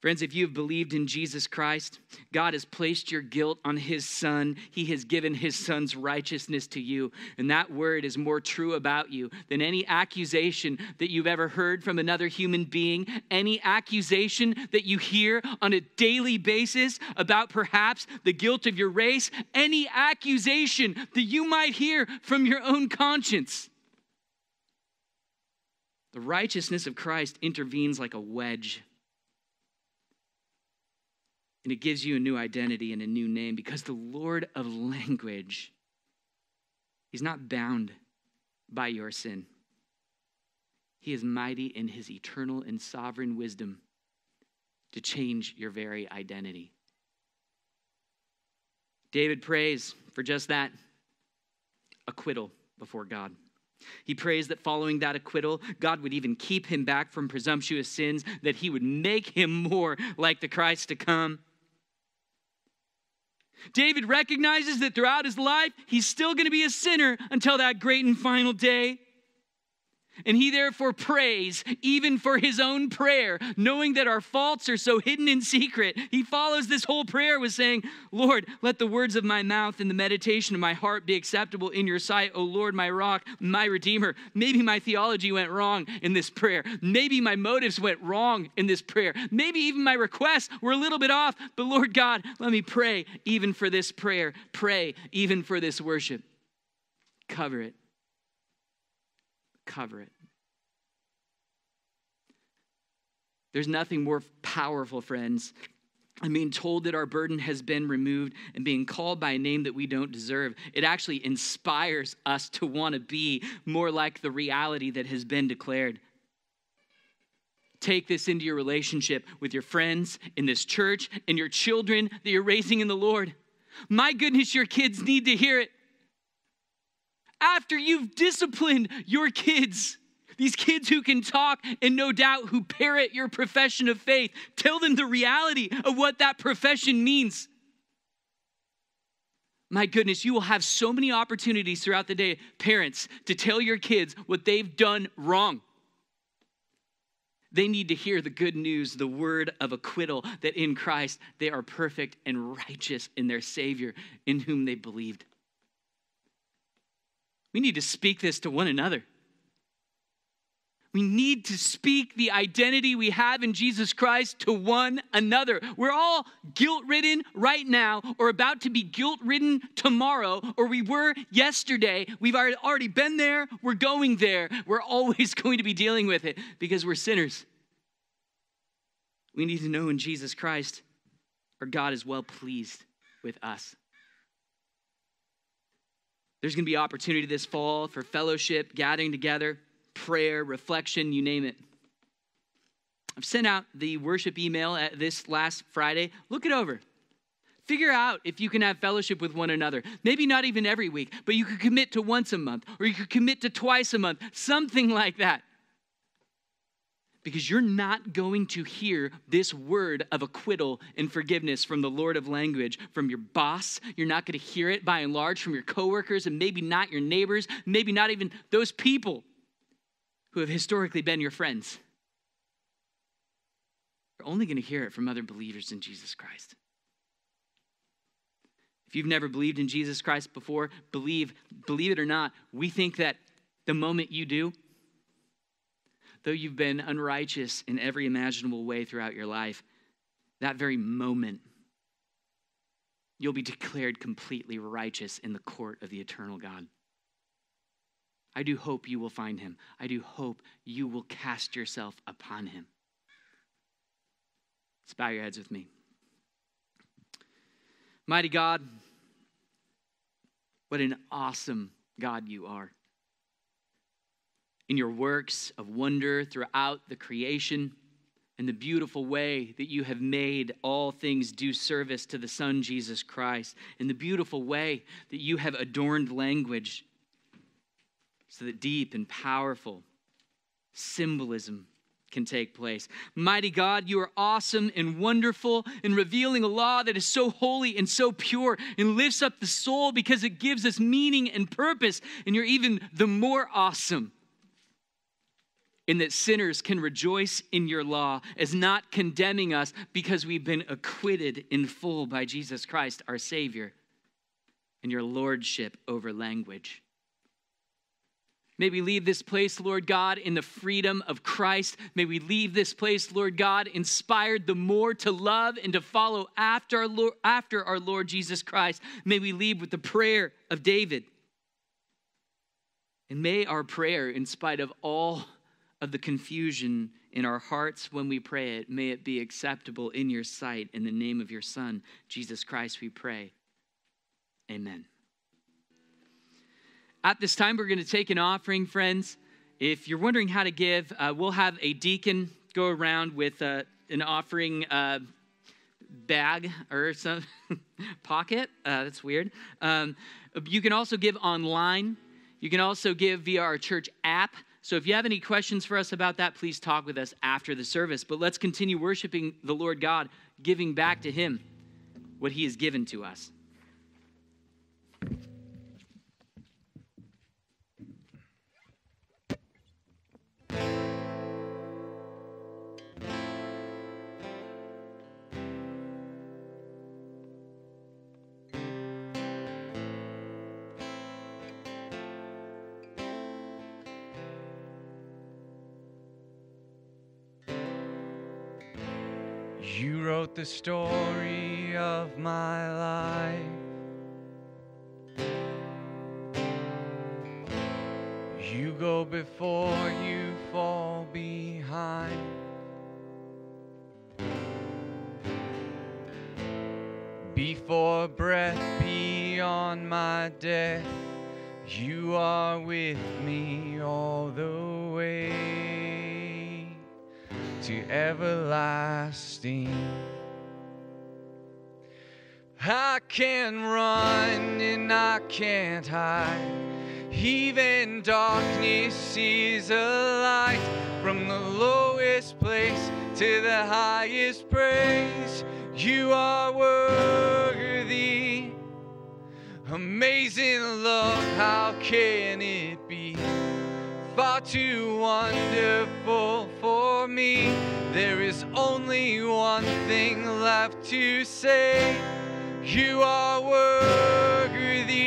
Friends, if you have believed in Jesus Christ, God has placed your guilt on his son. He has given his son's righteousness to you. And that word is more true about you than any accusation that you've ever heard from another human being, any accusation that you hear on a daily basis about perhaps the guilt of your race, any accusation that you might hear from your own conscience. The righteousness of Christ intervenes like a wedge And it gives you a new identity and a new name because the Lord of language, He's not bound by your sin. He is mighty in His eternal and sovereign wisdom to change your very identity. David prays for just that acquittal before God. He prays that following that acquittal, God would even keep him back from presumptuous sins, that he would make him more like the Christ to come. David recognizes that throughout his life, he's still going to be a sinner until that great and final day. And he therefore prays, even for his own prayer, knowing that our faults are so hidden in secret. He follows this whole prayer with saying, Lord, let the words of my mouth and the meditation of my heart be acceptable in your sight, O Lord, my rock, my redeemer. Maybe my theology went wrong in this prayer. Maybe my motives went wrong in this prayer. Maybe even my requests were a little bit off. But Lord God, let me pray even for this prayer. Pray even for this worship. Cover it cover it. There's nothing more powerful, friends, and being told that our burden has been removed and being called by a name that we don't deserve. It actually inspires us to want to be more like the reality that has been declared. Take this into your relationship with your friends, in this church, and your children that you're raising in the Lord. My goodness, your kids need to hear it after you've disciplined your kids. These kids who can talk and no doubt who parrot your profession of faith, tell them the reality of what that profession means. My goodness, you will have so many opportunities throughout the day, parents, to tell your kids what they've done wrong. They need to hear the good news, the word of acquittal, that in Christ they are perfect and righteous in their Savior in whom they believed. We need to speak this to one another. We need to speak the identity we have in Jesus Christ to one another. We're all guilt ridden right now, or about to be guilt ridden tomorrow, or we were yesterday. We've already been there, we're going there. We're always going to be dealing with it because we're sinners. We need to know in Jesus Christ our God is well pleased with us. There's going to be opportunity this fall for fellowship, gathering together, prayer, reflection, you name it. I've sent out the worship email at this last Friday. Look it over. Figure out if you can have fellowship with one another. Maybe not even every week, but you could commit to once a month or you could commit to twice a month, something like that because you're not going to hear this word of acquittal and forgiveness from the Lord of language, from your boss. You're not going to hear it by and large from your coworkers, and maybe not your neighbors, maybe not even those people who have historically been your friends. You're only going to hear it from other believers in Jesus Christ. If you've never believed in Jesus Christ before, believe, believe it or not, we think that the moment you do, though you've been unrighteous in every imaginable way throughout your life, that very moment, you'll be declared completely righteous in the court of the eternal God. I do hope you will find him. I do hope you will cast yourself upon him. Let's bow your heads with me. Mighty God, what an awesome God you are in your works of wonder throughout the creation and the beautiful way that you have made all things do service to the Son, Jesus Christ, in the beautiful way that you have adorned language so that deep and powerful symbolism can take place. Mighty God, you are awesome and wonderful in revealing a law that is so holy and so pure and lifts up the soul because it gives us meaning and purpose. And you're even the more awesome in that sinners can rejoice in your law as not condemning us because we've been acquitted in full by Jesus Christ, our Savior, and your lordship over language. May we leave this place, Lord God, in the freedom of Christ. May we leave this place, Lord God, inspired the more to love and to follow after our Lord, after our Lord Jesus Christ. May we leave with the prayer of David. And may our prayer, in spite of all of the confusion in our hearts when we pray it. May it be acceptable in your sight. In the name of your Son, Jesus Christ, we pray. Amen. At this time, we're going to take an offering, friends. If you're wondering how to give, uh, we'll have a deacon go around with uh, an offering uh, bag or some pocket. Uh, that's weird. Um, you can also give online. You can also give via our church app. So if you have any questions for us about that, please talk with us after the service. But let's continue worshiping the Lord God, giving back to Him what He has given to us.
You wrote the story of my life. You go before you fall behind. Before breath beyond my death, you are with me all the to everlasting. I can run and I can't hide. Even darkness sees a light from the lowest place to the highest praise. You are worthy. Amazing love, how can it be? Far too wonderful for me. There is only one thing left to say. You are worthy.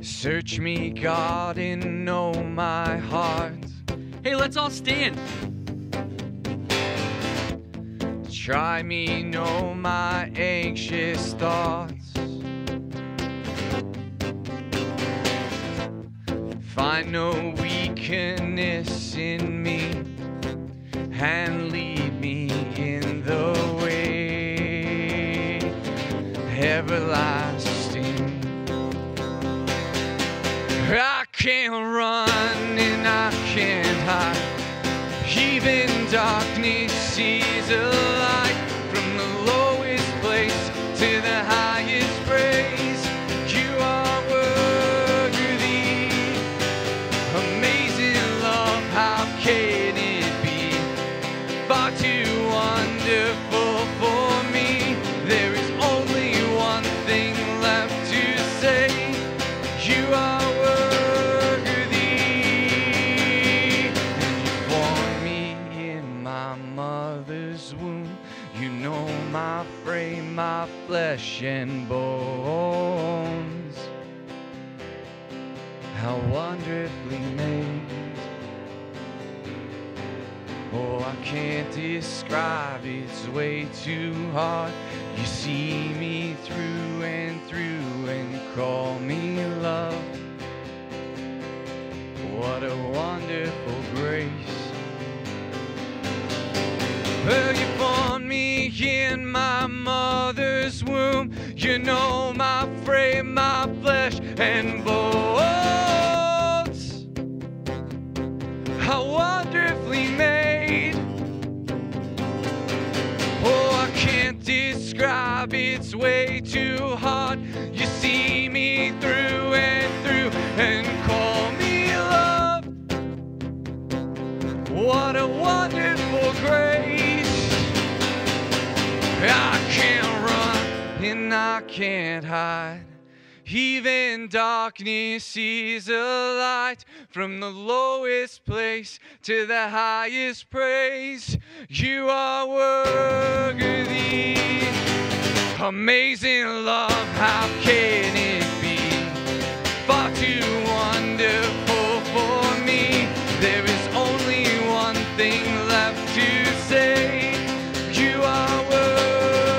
Search me, God, and know my heart.
Hey, let's all stand.
Try me, know my anxious thoughts. Find no weakness in me and lead me in the way everlasting. I can't run and I can't hide. Even darkness sees a flesh and bones. How wonderfully made. Oh, I can't describe, it's way too hard. You see hide. Even darkness sees a light from the lowest place to the highest praise. You are worthy. Amazing love, how can it be? Far too wonderful for me. There is only one thing left to say. You are worthy.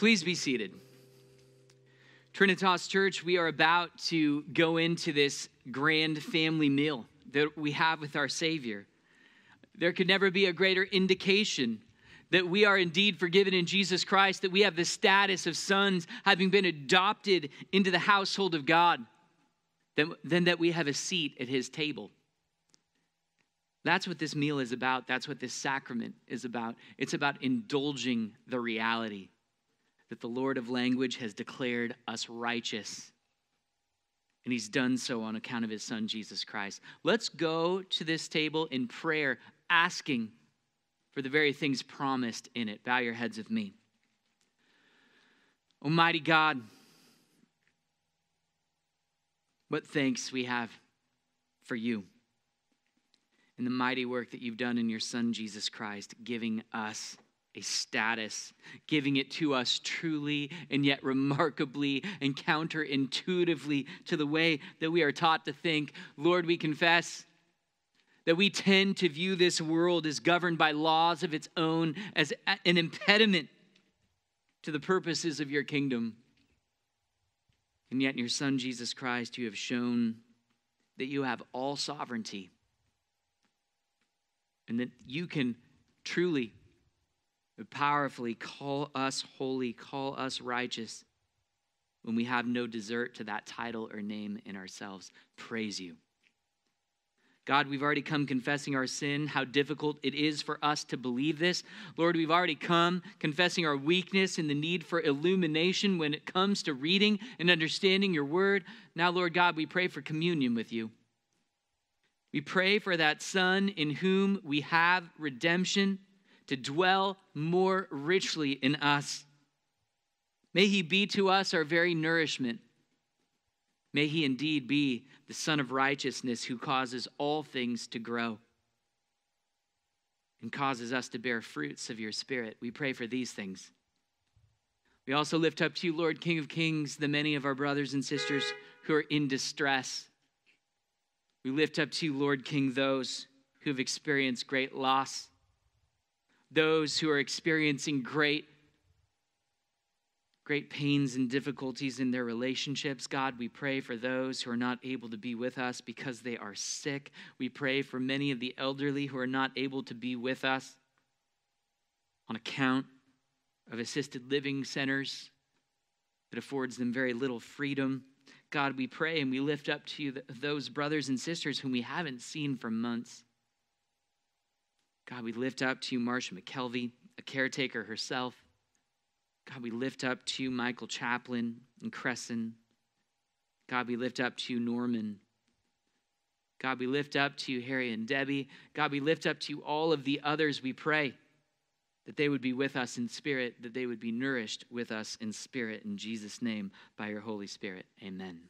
Please be seated. Trinitas Church, we are about to go into this grand family meal that we have with our Savior. There could never be a greater indication that we are indeed forgiven in Jesus Christ, that we have the status of sons, having been adopted into the household of God, than, than that we have a seat at His table. That's what this meal is about. That's what this sacrament is about. It's about indulging the reality that the Lord of language has declared us righteous. And he's done so on account of his son, Jesus Christ. Let's go to this table in prayer, asking for the very things promised in it. Bow your heads with me. Almighty God, what thanks we have for you and the mighty work that you've done in your Son, Jesus Christ, giving us a status, giving it to us truly and yet remarkably and counterintuitively to the way that we are taught to think. Lord, we confess that we tend to view this world as governed by laws of its own as an impediment to the purposes of your kingdom. And yet, in your Son, Jesus Christ, you have shown that you have all sovereignty and that you can truly, powerfully call us holy, call us righteous when we have no desert to that title or name in ourselves. Praise you. God, we've already come confessing our sin, how difficult it is for us to believe this. Lord, we've already come confessing our weakness and the need for illumination when it comes to reading and understanding your word. Now, Lord God, we pray for communion with you. We pray for that Son in whom we have redemption to dwell more richly in us. May he be to us our very nourishment. May he indeed be the Sun of righteousness who causes all things to grow and causes us to bear fruits of your Spirit. We pray for these things. We also lift up to you, Lord, King of Kings, the many of our brothers and sisters who are in distress. We lift up to you, Lord King, those who have experienced great loss, those who are experiencing great great pains and difficulties in their relationships. God, we pray for those who are not able to be with us because they are sick. We pray for many of the elderly who are not able to be with us on account of assisted living centers that affords them very little freedom. God, we pray and we lift up to you those brothers and sisters whom we haven't seen for months. God, we lift up to you Marsha McKelvey, a caretaker herself. God, we lift up to you Michael Chaplin and Crescent. God, we lift up to you Norman. God, we lift up to you Harry and Debbie. God, we lift up to you all of the others. We pray that they would be with us in spirit, that they would be nourished with us in spirit. In Jesus' name, by your Holy Spirit. Amen.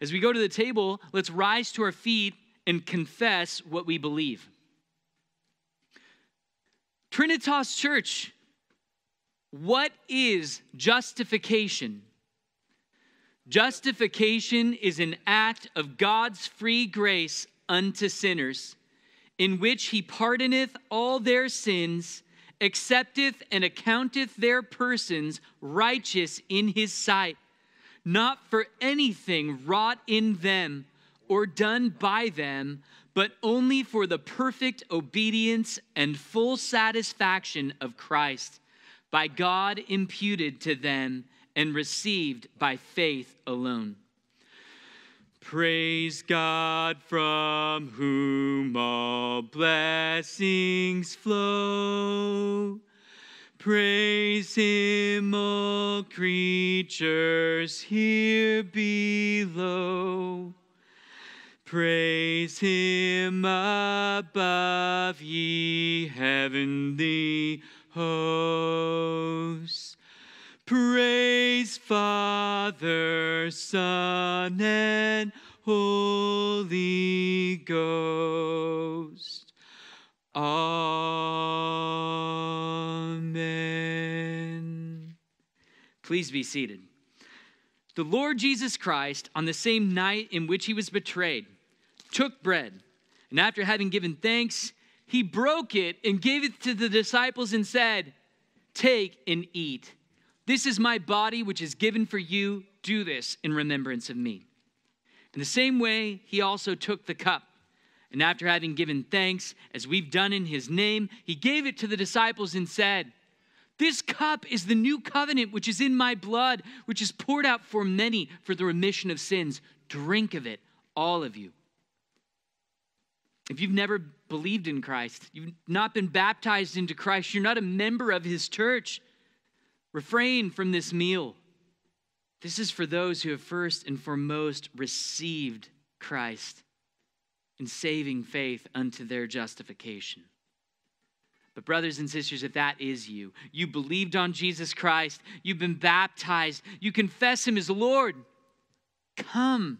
As we go to the table, let's rise to our feet and confess what we believe. Trinitas Church, what is justification? Justification is an act of God's free grace unto sinners, in which he pardoneth all their sins, accepteth and accounteth their persons righteous in his sight, not for anything wrought in them or done by them, but only for the perfect obedience and full satisfaction of Christ by God imputed to them and received by faith alone. Praise God from whom all blessings flow. Praise Him, all creatures here below. Praise Him above, ye heavenly hosts. Praise Father, Son, and Holy Ghost. Amen. Please be seated. The Lord Jesus Christ, on the same night in which he was betrayed, took bread, and after having given thanks, he broke it and gave it to the disciples and said, Take and eat. This is my body, which is given for you. Do this in remembrance of me. In the same way, he also took the cup. And after having given thanks, as we've done in his name, he gave it to the disciples and said, This cup is the new covenant which is in my blood, which is poured out for many for the remission of sins. Drink of it, all of you. If you've never believed in Christ, you've not been baptized into Christ, you're not a member of his church, refrain from this meal. This is for those who have first and foremost received Christ in saving faith unto their justification. But, brothers and sisters, if that is you, you believed on Jesus Christ, you've been baptized, you confess Him as Lord, come.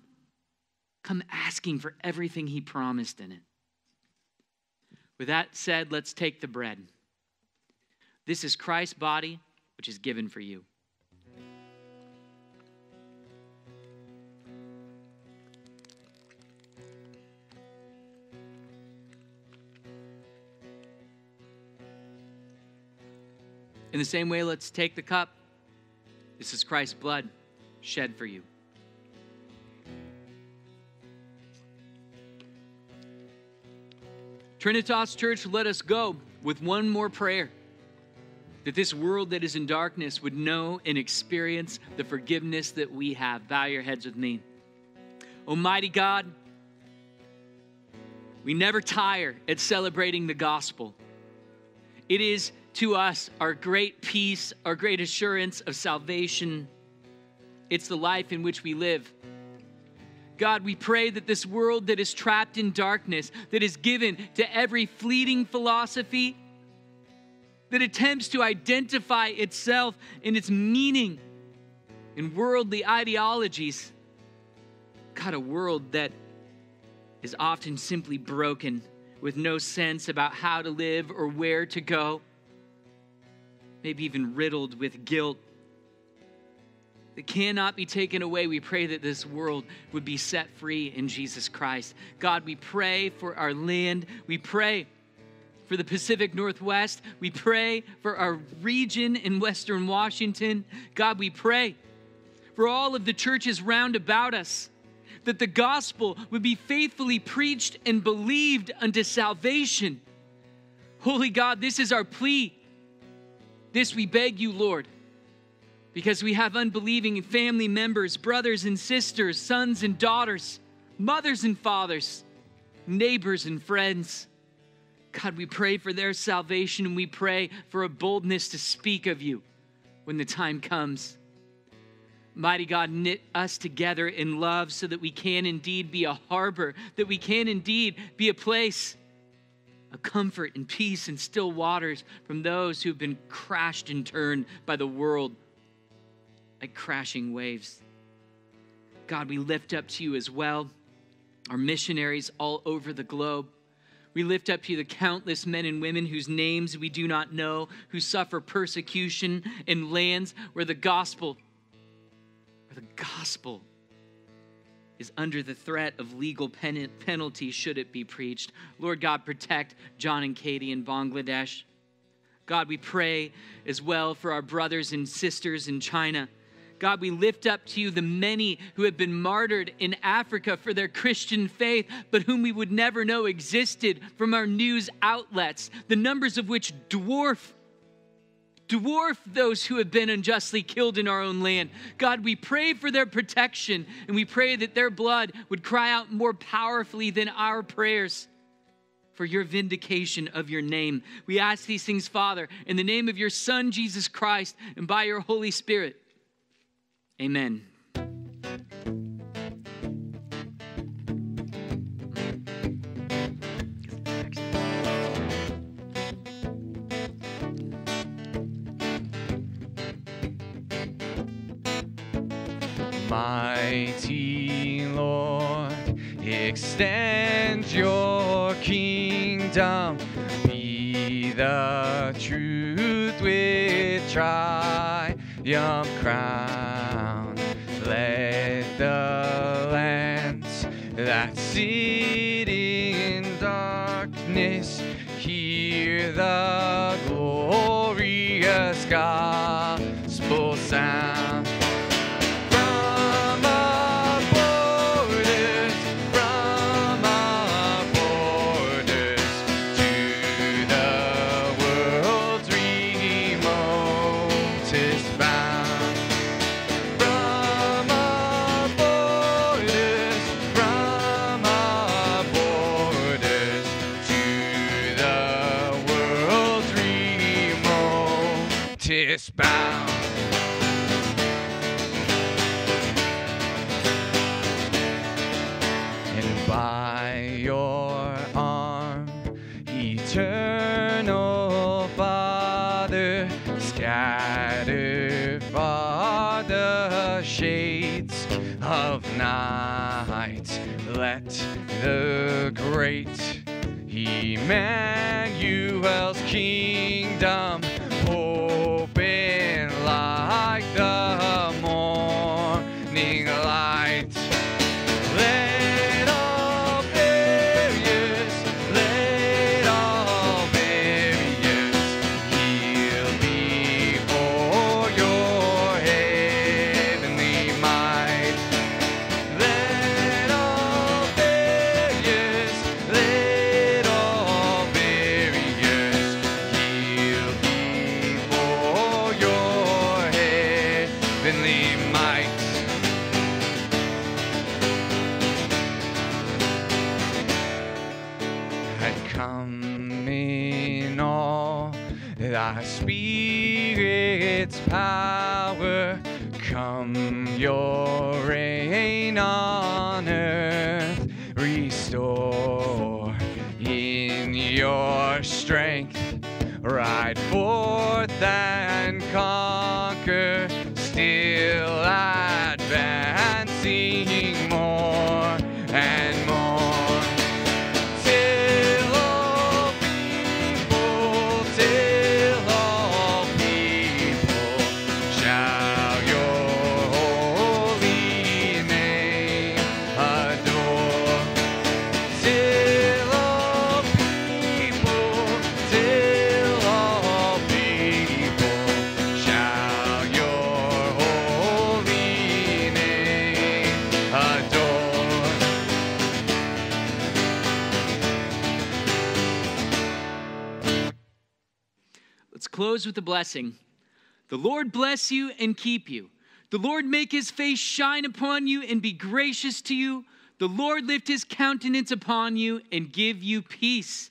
Come asking for everything He promised in it. With that said, let's take the bread. This is Christ's body, which is given for you. In the same way, let's take the cup. This is Christ's blood shed for you. Trinitas Church, let us go with one more prayer that this world that is in darkness would know and experience the forgiveness that we have. Bow your heads with me. Almighty God, we never tire at celebrating the gospel. It is to us our great peace, our great assurance of salvation. It's the life in which we live. God, we pray that this world that is trapped in darkness, that is given to every fleeting philosophy, that attempts to identify itself in its meaning in worldly ideologies, God, a world that is often simply broken with no sense about how to live or where to go maybe even riddled with guilt that cannot be taken away. We pray that this world would be set free in Jesus Christ. God, we pray for our land. We pray for the Pacific Northwest. We pray for our region in Western Washington. God, we pray for all of the churches round about us that the gospel would be faithfully preached and believed unto salvation. Holy God, this is our plea this we beg you, Lord, because we have unbelieving family members, brothers and sisters, sons and daughters, mothers and fathers, neighbors and friends. God, we pray for their salvation and we pray for a boldness to speak of you when the time comes. Mighty God, knit us together in love so that we can indeed be a harbor, that we can indeed be a place a comfort and peace and still waters from those who've been crashed and turned by the world like crashing waves. God, we lift up to you as well our missionaries all over the globe. We lift up to you the countless men and women whose names we do not know, who suffer persecution in lands where the gospel, where the gospel is under the threat of legal pen- penalty should it be preached. Lord God, protect John and Katie in Bangladesh. God, we pray as well for our brothers and sisters in China. God, we lift up to you the many who have been martyred in Africa for their Christian faith, but whom we would never know existed from our news outlets, the numbers of which dwarf dwarf those who have been unjustly killed in our own land. God, we pray for their protection and we pray that their blood would cry out more powerfully than our prayers for your vindication of your name. We ask these things, Father, in the name of your Son, Jesus Christ, and by your Holy Spirit. Amen.
Mighty Lord, extend your kingdom, be the truth with triumph crown. Sit in darkness hear the glorious gospel sound. Great. Emmanuel's
With a blessing. The Lord bless you and keep you. The Lord make his face shine upon you and be gracious to you. The Lord lift his countenance upon you and give you peace.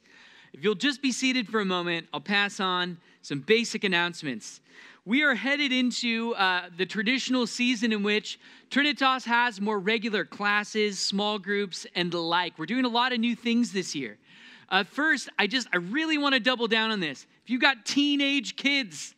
If you'll just be seated for a moment, I'll pass on some basic announcements. We are headed into uh, the traditional season in which Trinitas has more regular classes, small groups, and the like. We're doing a lot of new things this year. Uh, first, I just, I really want to double down on this. If you've got teenage kids,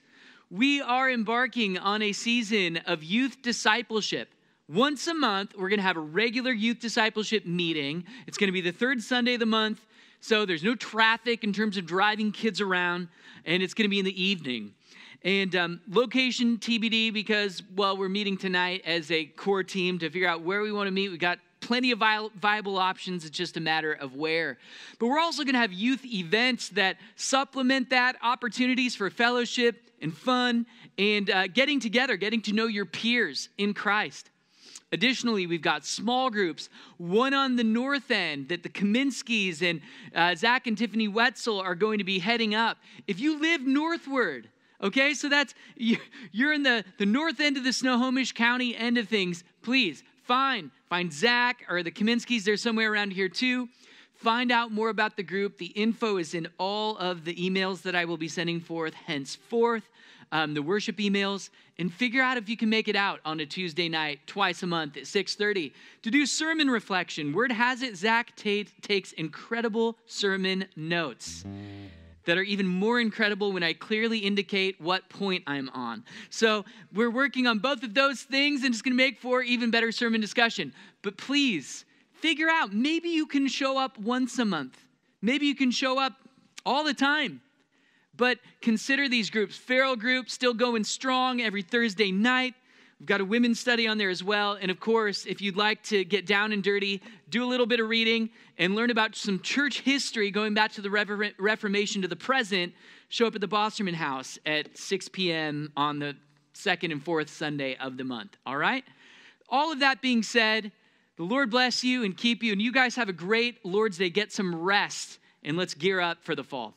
we are embarking on a season of youth discipleship. Once a month, we're going to have a regular youth discipleship meeting. It's going to be the third Sunday of the month, so there's no traffic in terms of driving kids around, and it's going to be in the evening. And um, location TBD because, well, we're meeting tonight as a core team to figure out where we want to meet. We got plenty of vi- viable options. It's just a matter of where. But we're also going to have youth events that supplement that, opportunities for fellowship and fun and uh, getting together, getting to know your peers in Christ. Additionally, we've got small groups, one on the north end that the Kaminskis and uh, Zach and Tiffany Wetzel are going to be heading up. If you live northward, okay, so that's, you- you're in the, the north end of the Snohomish County end of things, please find, find Zach or the Kaminskis, they're somewhere around here too. Find out more about the group. The info is in all of the emails that I will be sending forth henceforth, um, the worship emails, and figure out if you can make it out on a Tuesday night, twice a month at 6:30 to do sermon reflection. Word has it, Zach Tate takes incredible sermon notes that are even more incredible when I clearly indicate what point I'm on. So we're working on both of those things, and it's going to make for even better sermon discussion. But please figure out maybe you can show up once a month, maybe you can show up all the time. But consider these groups. Feral group still going strong every Thursday night. We've got a women's study on there as well. And of course, if you'd like to get down and dirty, do a little bit of reading and learn about some church history going back to the Reformation to the present, show up at the Bosserman House at 6 p.m. on the second and fourth Sunday of the month. All right? All of that being said, the Lord bless you and keep you. And you guys have a great Lord's Day. Get some rest and let's gear up for the fall.